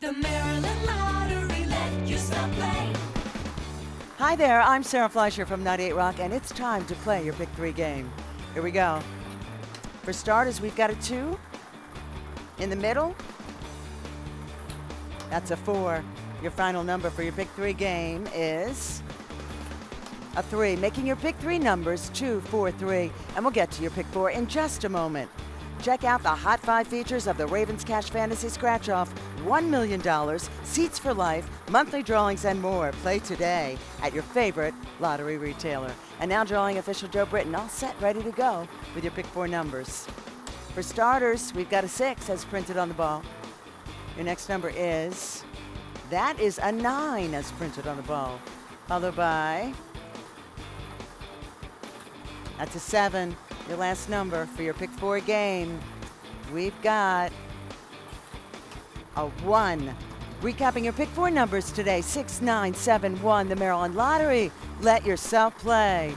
The Maryland Lottery let. Hi there, I'm Sarah Fleischer from 98 Rock, and it's time to play your Pick 3 game. Here we go. For starters, we've got a 2. In the middle, that's a 4. Your final number for your Pick 3 game is a 3, making your Pick 3 numbers 2, 4, 3. And we'll get to your Pick 4 in just a moment. Check out the Hot 5 features of the Ravens Cash Fantasy Scratch Off $1 million, seats for life, monthly drawings, and more. Play today at your favorite lottery retailer. And now, drawing official Joe Britton, all set, ready to go with your Pick 4 numbers. For starters, we've got a 6 as printed on the ball. Your next number is, that is a 9 as printed on the ball. Followed by, that's a 7 your last number for your pick four game. We've got a one. Recapping your pick four numbers today 6, 9, 7, 1. The Maryland Lottery. Let yourself play.